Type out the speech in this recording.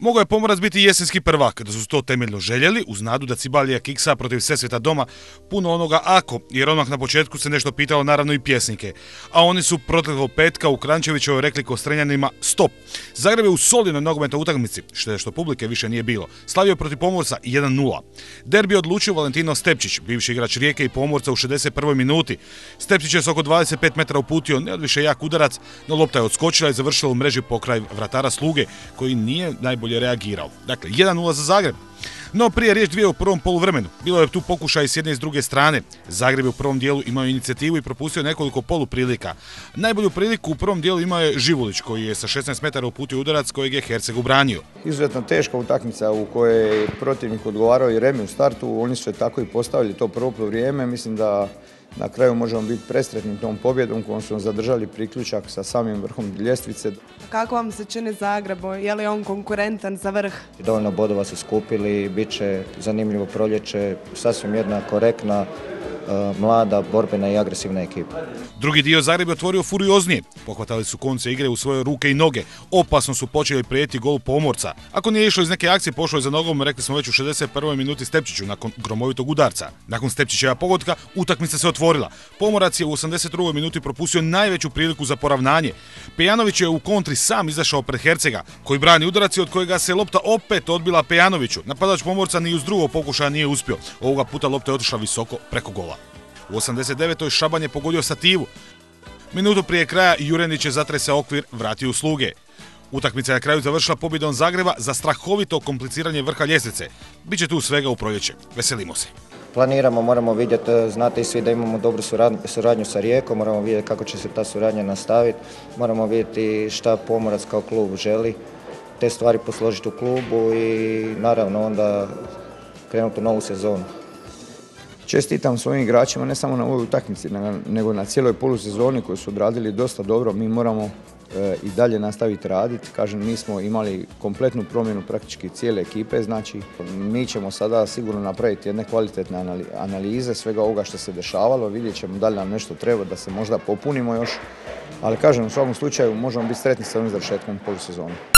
Mogao je Pomorac biti jesenski prvak, da su to temeljno željeli, uz nadu da Cibalija kiksa protiv Sesveta doma puno onoga ako, jer odmah na početku se nešto pitalo naravno i pjesnike. A oni su proteklog petka u Krančevićevoj rekli Kostrenjanima stop. Zagreb je u solidnoj nogometnoj utakmici, što je što publike više nije bilo. Slavio je protiv Pomorca 1-0. Derbi odlučio Valentino Stepčić, bivši igrač Rijeke i Pomorca u 61. minuti. Stepčić je s oko 25 metara uputio neodviše jak udarac, no lopta je odskočila i završila u mreži pokraj vratara Sluge, koji nije najbolje reagirao. Dakle, 1-0 za Zagreb. No prije riječ dvije u prvom poluvremenu. Bilo je tu pokušaj s jedne i s druge strane. Zagreb je u prvom dijelu imao inicijativu i propustio nekoliko poluprilika. Najbolju priliku u prvom dijelu imao je Živulić koji je sa 16 metara uputio udarac kojeg je Herceg ubranio. Izuzetno teška utakmica u kojoj je protivnik odgovarao i Remi u startu. Oni su je tako i postavili to prvo vrijeme. Mislim da na kraju možemo biti presretni tom pobjedom kojom su zadržali priključak sa samim vrhom ljestvice. Kako vam se čini Zagreb? Je li on konkurentan za vrh? Dovoljno bodova su skupili, bit će zanimljivo proljeće, sasvim jedna korektna mlada, borbena i agresivna ekipa. Drugi dio Zagreb je otvorio furioznije. Pohvatali su konce igre u svoje ruke i noge. Opasno su počeli prijeti gol pomorca. Ako nije išlo iz neke akcije, pošlo je za nogom, rekli smo već u 61. minuti Stepčiću nakon gromovitog udarca. Nakon Stepčićeva pogodka, utakmica se otvorila. Pomorac je u 82. minuti propustio najveću priliku za poravnanje. Pejanović je u kontri sam izašao pred Hercega, koji brani udarac od kojega se lopta opet odbila Pejanoviću. Napadač Pomorca ni uz drugo pokušaja nije uspio. Ovoga puta lopta je otišla visoko preko gola. U 89. Šaban je pogodio sativu. Minutu prije kraja Jurenić je zatrese okvir vratio sluge. Utakmica je na kraju završila pobjedom Zagreba za strahovito kompliciranje vrha ljestvice. Biće tu svega u proljeće. Veselimo se. Planiramo, moramo vidjeti, e, znate i svi da imamo dobru suradnju sa Rijekom, moramo vidjeti kako će se ta suradnja nastaviti, moramo vidjeti šta Pomorac kao klub želi, te stvari posložiti u klubu i naravno onda krenuti u novu sezonu. Čestitam svojim igračima ne samo na ovoj utakmici, nego na cijeloj polusezoni koju su odradili dosta dobro. Mi moramo e, i dalje nastaviti raditi. Kažem, mi smo imali kompletnu promjenu praktički cijele ekipe, znači mi ćemo sada sigurno napraviti jedne kvalitetne analize svega ovoga što se dešavalo, vidjet ćemo da li nam nešto treba da se možda popunimo još, ali kažem, u svakom slučaju možemo biti sretni sa ovim završetkom polusezonu.